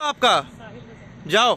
आपका। जाओ।